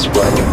Is what.